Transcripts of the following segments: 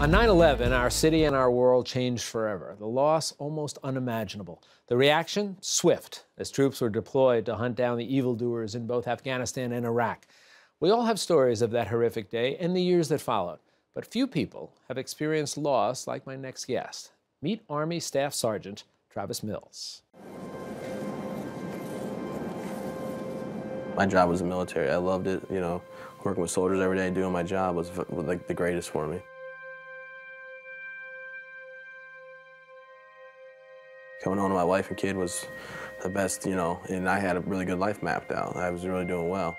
On 9 11, our city and our world changed forever. The loss almost unimaginable. The reaction swift as troops were deployed to hunt down the evildoers in both Afghanistan and Iraq. We all have stories of that horrific day and the years that followed, but few people have experienced loss like my next guest. Meet Army Staff Sergeant Travis Mills. My job was the military. I loved it. You know, working with soldiers every day, doing my job was like the greatest for me. Coming home to my wife and kid was the best, you know, and I had a really good life mapped out. I was really doing well.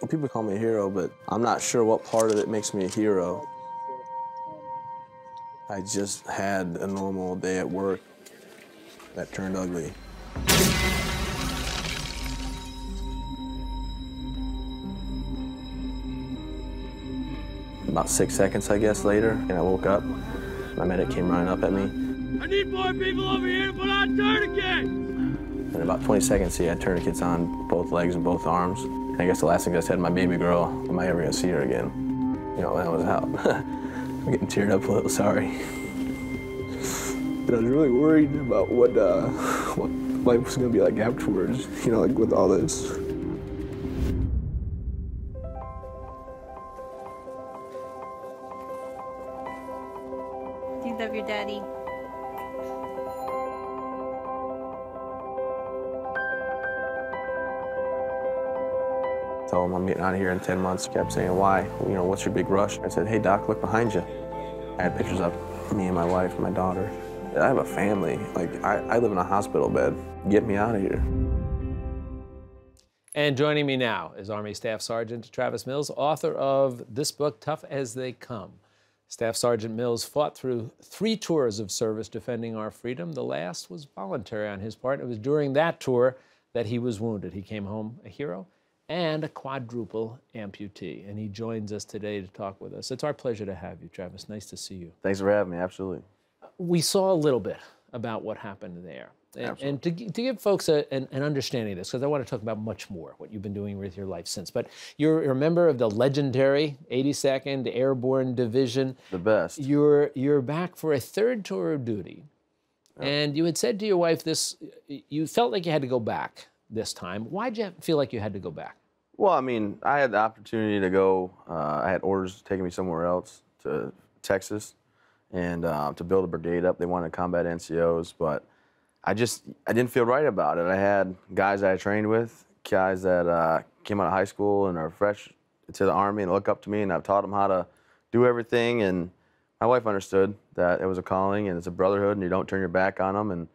Well, people call me a hero, but I'm not sure what part of it makes me a hero. I just had a normal day at work that turned ugly. About six seconds, I guess, later, and I woke up. My medic came running up at me. I need more people over here to put on tourniquets! In about 20 seconds, he had tourniquets on both legs and both arms. And I guess the last thing I said, my baby girl, am I ever gonna see her again? You know, that was out. I'm getting teared up a little, sorry. But I was really worried about what, uh, what life was gonna be like afterwards, you know, like with all this. Told him I'm getting out of here in 10 months. Kept saying, why? You know, what's your big rush? I said, hey, Doc, look behind you. I had pictures of me and my wife and my daughter. I have a family. Like, I, I live in a hospital bed. Get me out of here. And joining me now is Army Staff Sergeant Travis Mills, author of this book, Tough as They Come. Staff Sergeant Mills fought through three tours of service defending our freedom. The last was voluntary on his part. It was during that tour that he was wounded. He came home a hero and a quadruple amputee. And he joins us today to talk with us. It's our pleasure to have you, Travis. Nice to see you. Thanks for having me, absolutely. We saw a little bit about what happened there. And, and to, to give folks a, an, an understanding of this, because I want to talk about much more what you've been doing with your life since. But you're a member of the legendary 82nd Airborne Division. The best. You're you're back for a third tour of duty, and you had said to your wife this. You felt like you had to go back this time. Why'd you feel like you had to go back? Well, I mean, I had the opportunity to go. Uh, I had orders taking me somewhere else to Texas, and uh, to build a brigade up. They wanted combat NCOs, but I just I didn't feel right about it. I had guys I trained with, guys that uh, came out of high school and are fresh to the army and look up to me, and I've taught them how to do everything. And my wife understood that it was a calling and it's a brotherhood, and you don't turn your back on them. And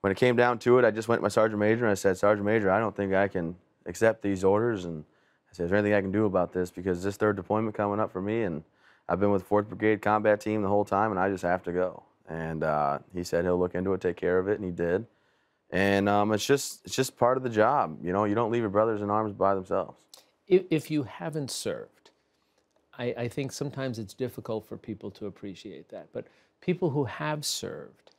when it came down to it, I just went to my sergeant major and I said, Sergeant Major, I don't think I can accept these orders. And I said, Is there anything I can do about this? Because this third deployment coming up for me, and I've been with 4th Brigade combat team the whole time, and I just have to go. And uh, he said he'll look into it, take care of it, and he did. And um, it's just it's just part of the job. You know, you don't leave your brothers in arms by themselves. If, if you haven't served, I, I think sometimes it's difficult for people to appreciate that. But people who have served,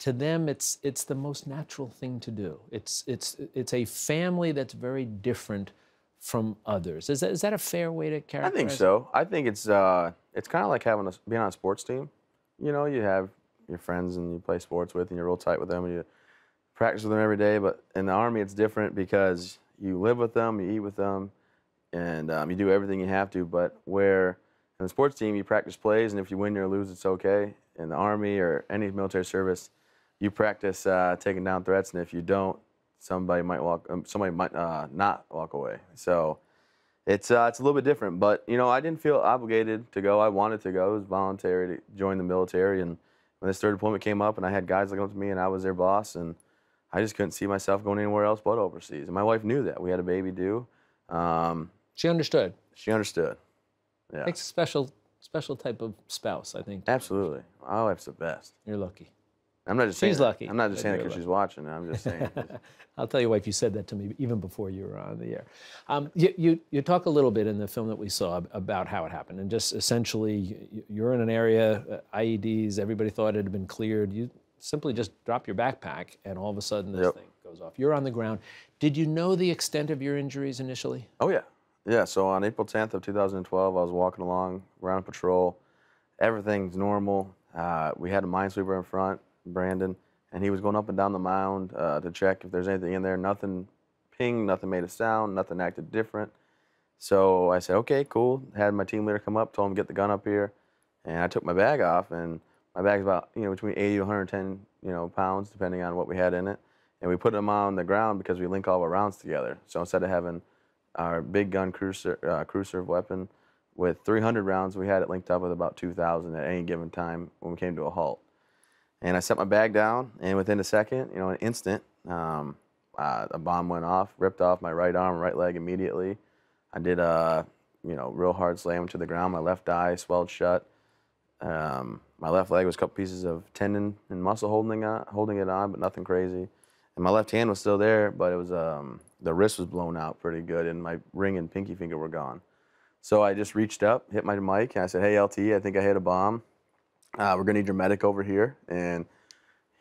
to them, it's it's the most natural thing to do. It's it's it's a family that's very different from others. Is that is that a fair way to characterize? I think it? so. I think it's uh, it's kind of like having a, being on a sports team. You know, you have your friends and you play sports with, and you're real tight with them, and you practice with them every day. But in the army, it's different because you live with them, you eat with them, and um, you do everything you have to. But where in the sports team, you practice plays, and if you win or lose, it's okay. In the army or any military service, you practice uh, taking down threats, and if you don't, somebody might walk, um, somebody might uh, not walk away. So it's uh, it's a little bit different. But you know, I didn't feel obligated to go. I wanted to go. It was voluntary to join the military. And when this third deployment came up, and I had guys looking up to me, and I was their boss, and I just couldn't see myself going anywhere else but overseas. And my wife knew that. We had a baby due. Um, She understood. she understood. Yeah, Makes a special special type of spouse. I think absolutely. My wife's the best. you're lucky. I'm not just She's saying. that- lucky I'm not just saying it because she's watching. I'm just saying. I'll tell you, wife, you said that to me even before you were on the air. Um, you, you, you talk a little bit in the film that we saw about how it happened, and just essentially, you're in an area, uh, IEDs, everybody thought it had been cleared. You simply just drop your backpack, and all of a sudden, this Yep. thing goes off. You're on the ground. Did you know the extent of your injuries initially? Oh yeah, yeah. So on April 10th of 2012, I was walking along, ground patrol. Everything's normal. Uh, we had a minesweeper in front, Brandon, and he was going up and down the mound uh, to check if there's anything in there. Nothing pinged, nothing made a sound, nothing acted different. So I said, okay, cool. Had my team leader come up, told him get the gun up here, and I took my bag off, and my bag's about you know between 80 to 110 you know pounds depending on what we had in it, and we put them on the ground because we link all our rounds together. So instead of having our big gun crew-served uh, crew-served weapon with 300 rounds, we had it linked up with about 2,000 at any given time when we came to a halt. And I set my bag down, and within a second, you know, an instant, um, uh, a bomb went off, ripped off my right arm, right leg immediately. I did a, you know, real hard slam to the ground. My left eye swelled shut. Um, my left leg was a couple pieces of tendon and muscle holding on, holding it on, but nothing crazy. And my left hand was still there, but it was um, the wrist was blown out pretty good, and my ring and pinky finger were gone. So I just reached up, hit my mic, and I said, "Hey LT, I think I hit a bomb. Uh, we're gonna need your medic over here." And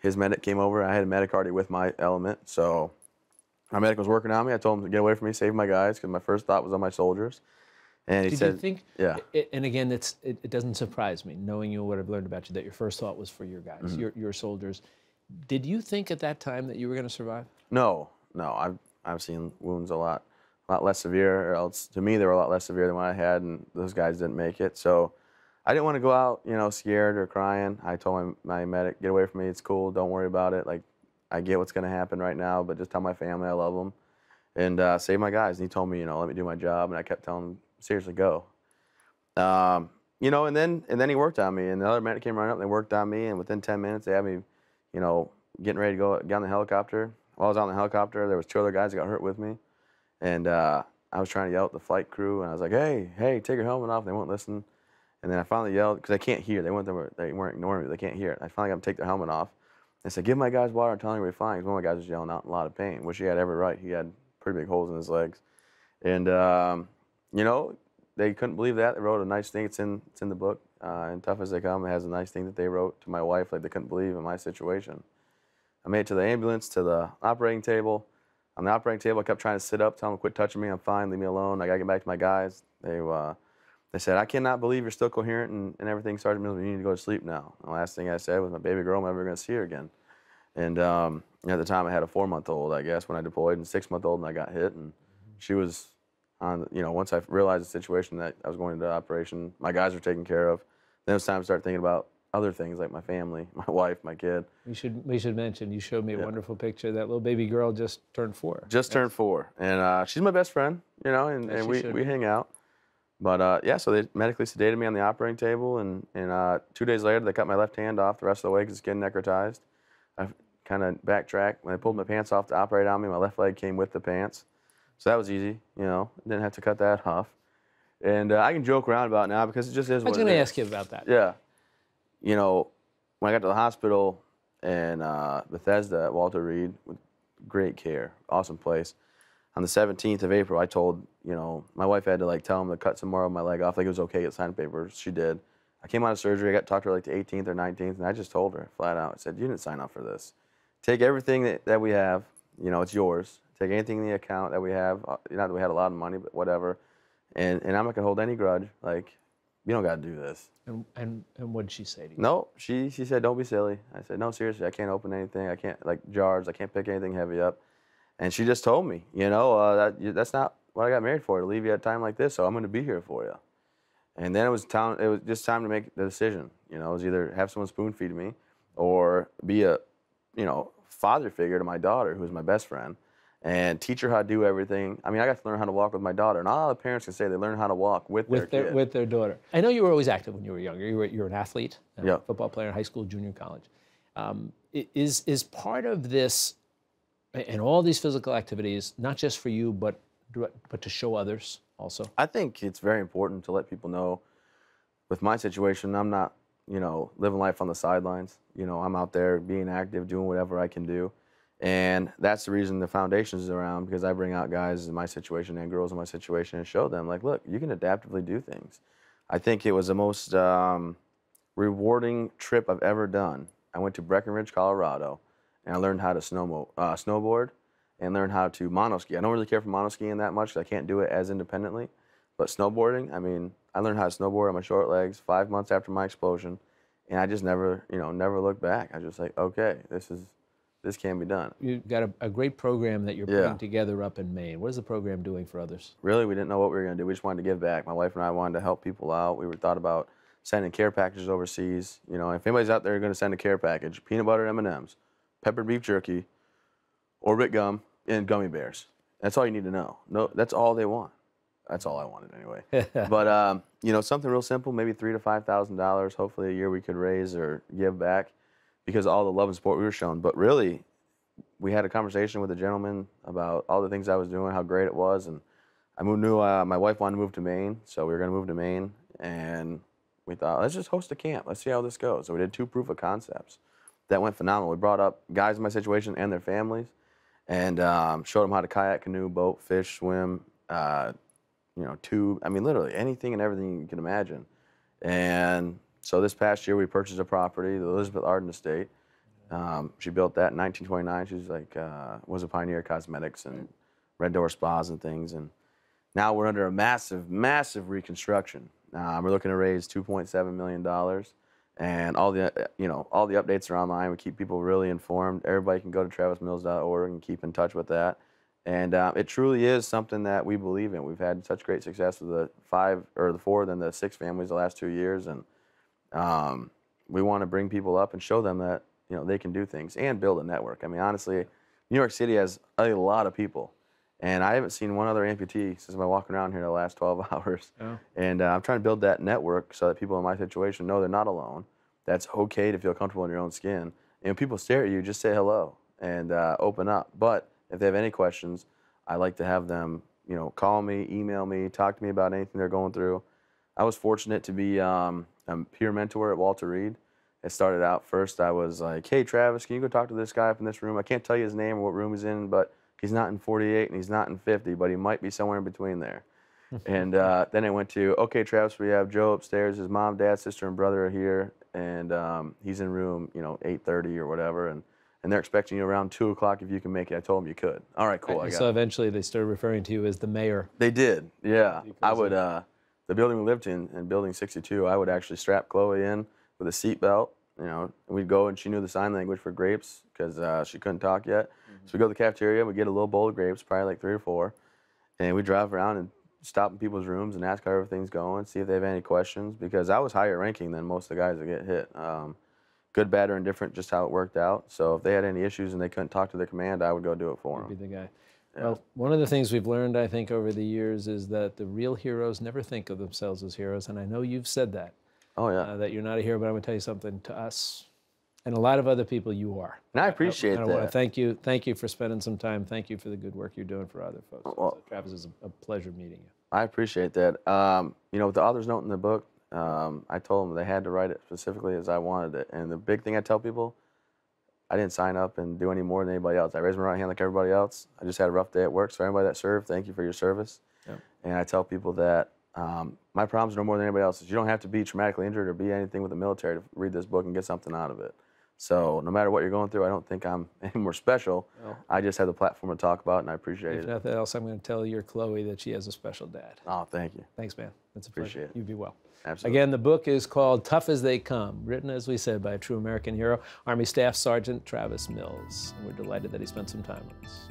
his medic came over. I had a medic already with my element, so my medic was working on me. I told him to get away from me, save my guys, because my first thought was on my soldiers. And he Did said, you think? yeah. And again, it's, it, it doesn't surprise me, knowing you what I've learned about you, that your first thought was for your guys, Mm-hmm. your, your soldiers. Did you think at that time that you were going to survive? No, no. I've I've seen wounds a lot, a lot less severe. Or else, to me, they were a lot less severe than what I had, and those guys didn't make it. So, I didn't want to go out, you know, scared or crying. I told my, my medic, "Get away from me. It's cool. Don't worry about it. Like, I get what's going to happen right now, but just tell my family I love them, and uh, save my guys." And he told me, you know, let me do my job, and I kept telling him, seriously, go. Um, you know, and then and then he worked on me, and the other medic came running up, and they worked on me, and within 10 minutes, they had me, you know, getting ready to go get on the helicopter. While I was on the helicopter, there was two other guys that got hurt with me, and uh, I was trying to yell at the flight crew, and I was like, "Hey, hey, take your helmet off." They won't listen, and then I finally yelled because they can't hear. They there, they weren't ignoring me. They can't hear it. I finally got them to take their helmet off. I said, "Give my guys water. I'm telling you, we're fine." 'Cause one of my guys was yelling out in a lot of pain, which he had every right. He had pretty big holes in his legs, and um, you know, they couldn't believe that. They wrote a nice thing. It's in it's in the book. Uh, and tough as they come, it has a nice thing that they wrote to my wife. Like they couldn't believe in my situation. I made it to the ambulance, to the operating table. On the operating table, I kept trying to sit up, tell them quit touching me. I'm fine. Leave me alone. I gotta get back to my guys. They uh, they said, I cannot believe you're still coherent and, and everything, Sergeant Mills. You need to go to sleep now. The last thing I said was, my baby girl, I'm never gonna see her again. And um, at the time, I had a four-month-old, I guess, when I deployed, and six-month-old, and I got hit. And she was on, you know, once I realized the situation that I was going into operation, my guys were taken care of. Then it was time to start thinking about other things like my family, my wife, my kid. We should we should mention you showed me a wonderful picture. That little baby girl just turned four. Just turned four, and uh, she's my best friend, you know, and, and we, we be. hang out. But uh, yeah, so they medically sedated me on the operating table, and, and uh, two days later, they cut my left hand off the rest of the way because it's getting necrotized. I kind of backtracked. When they pulled my pants off to operate on me, my left leg came with the pants. So that was easy, you know, didn't have to cut that off. And uh, I can joke around about now because it just is I was going to ask you about that. Yeah. You know, when I got to the hospital in uh, Bethesda at Walter Reed, with great care, awesome place. On the 17th of April, I told, you know, my wife had to like tell him to cut some more of my leg off. Like it was okay, get signed papers. She did. I came out of surgery. I got talked to her like the 18th or 19th, and I just told her flat out. I said, "You didn't sign up for this. Take everything that, that we have. You know, it's yours. Take anything in the account that we have. uh, Not that we had a lot of money, but whatever. And and I'm not gonna hold any grudge. Like, you don't got to do this. And and and what did she say to you? No, she she said, "Don't be silly." I said, "No, seriously, I can't open anything. I can't like jars. I can't pick anything heavy up." And she just told me, you know, uh, that that's not what I got married for to leave you at a time like this. So I'm going to be here for you. And then it was time. It was just time to make the decision. You know, it was either have someone spoon feed me, or be a, you know, father figure to my daughter, who's my best friend, and teach her how to do everything. I mean, I got to learn how to walk with my daughter. Not all the parents can say they learn how to walk with, with their their kid. with their daughter. I know you were always active when you were younger. You were you're an athlete, a Yeah. football player in high school, junior college. Um, is is part of this and all these physical activities not just for you, but but to show others also. I think it's very important to let people know. With my situation, I'm not, you know, living life on the sidelines. You know, I'm out there being active, doing whatever I can do, and that's the reason the foundation is around because I bring out guys in my situation and girls in my situation and show them like, look, you can adaptively do things. I think it was the most um, rewarding trip I've ever done. I went to Breckenridge, Colorado, and I learned how to snowmo- uh, snowboard and learn how to monoski. I don't really care for monoskiing that much because I can't do it as independently. But snowboarding, I mean, I learned how to snowboard on my short legs five months after my explosion, and I just never, you know, never looked back. I was just like, okay, this is, this can be done. You've got a, a great program that you're Yeah. putting together up in Maine. What is the program doing for others? Really, we didn't know what we were going to do. We just wanted to give back. My wife and I wanted to help people out. We were thought about sending care packages overseas. You know, if anybody's out there going to send a care package, peanut butter M&Ms, peppered beef jerky, Orbit gum, and gummy bears. That's all you need to know. No, that's all they want. That's all I wanted anyway. but um, you know, something real simple, maybe three to five thousand dollars. Hopefully, a year we could raise or give back because all the love and support we were shown. But really, we had a conversation with a gentleman about all the things I was doing, how great it was, and I knew uh, my wife wanted to move to Maine, so we were going to move to Maine, and we thought let's just host a camp. Let's see how this goes. So we did two proof of concepts that went phenomenal. We brought up guys in my situation and their families, and um, showed them how to kayak, canoe, boat, fish, swim, uh, you know, tube. I mean, literally anything and everything you can imagine. And so this past year, we purchased a property, the Elizabeth Arden Estate. Um, she built that in 1929. She was like uh, was a pioneer of cosmetics and red door spas and things. And now we're under a massive, massive reconstruction. Uh, we're looking to raise 2.7 million dollars, and all the uh, you know all the updates are online. We keep people really informed. Everybody can go to travismills.org and keep in touch with that. And uh, it truly is something that we believe in. We've had such great success with the five or the four, then the six families the last two years, and um, we want to bring people up and show them that you know they can do things and build a network. I mean, honestly, New York City has a lot of people, and I haven't seen one other amputee since I've been walking around here the last 12 hours. Oh. And uh, I'm trying to build that network so that people in my situation know they're not alone. That's okay to feel comfortable in your own skin. And when people stare at you, just say hello and uh, open up. But if they have any questions, I like to have them, you know, call me, email me, talk to me about anything they're going through. I was fortunate to be um, a peer mentor at Walter Reed. It started out first. I was like, "Hey, Travis, can you go talk to this guy up in this room? I can't tell you his name or what room he's in, but he's not in 48 and he's not in 50, but he might be somewhere in between there." and uh, then I went to, "Okay, Travis, we have Joe upstairs. His mom, dad, sister, and brother are here, and um, he's in room, you know, 8:30 or whatever, and and they're expecting you around two o'clock if you can make it." I told them you could. All right, cool. I got so it. eventually they started referring to you as the mayor. They did, yeah. I Because would, uh, the building we lived in, in building 62, I would actually strap Chloe in with a seatbelt, you know, we'd go and she knew the sign language for grapes because uh, she couldn't talk yet. So we go to the cafeteria, we get a little bowl of grapes, probably like three or four, and we drive around and stop in people's rooms and ask how everything's going, see if they have any questions because I was higher ranking than most of the guys that get hit. Um, good, bad, or indifferent, just how it worked out. So if they had any issues and they couldn't talk to their command, I would go do it for Be them. the guy. Well, one of the things we've learned, I think, over the years is that the real heroes never think of themselves as heroes, and I know you've said that. Oh yeah. uh, that you're not a hero, but I'm going to tell you something. To us, and a lot of other people, you are. and I appreciate and I that. want to thank you. Thank you for spending some time. Thank you for the good work you're doing for other folks. Well- So, Travis, it's a, a pleasure meeting you. I appreciate that. Um, you know, with the author's note in the book, um, I told them they had to write it specifically as I wanted it. And the big thing I tell people, I didn't sign up and do any more than anybody else. I raised my right hand like everybody else. I just had a rough day at work. So everybody that served, thank you for your service. Yep. And I tell people that um, my problems are no more than anybody else's. You don't have to be traumatically injured or be anything with the military to read this book and get something out of it. So no matter what you're going through, I don't think I'm any more special. I just have the platform to talk about, and I appreciate If it. nothing else, I'm going to tell your Chloe that she has a special dad. Oh, thank you. Thanks, man. That's a pleasure. Appreciate it. You be well. Absolutely. Again, the book is called Tough as They Come, written, as we said, by a true American hero, Army Staff Sergeant Travis Mills. And we're delighted that he spent some time with us.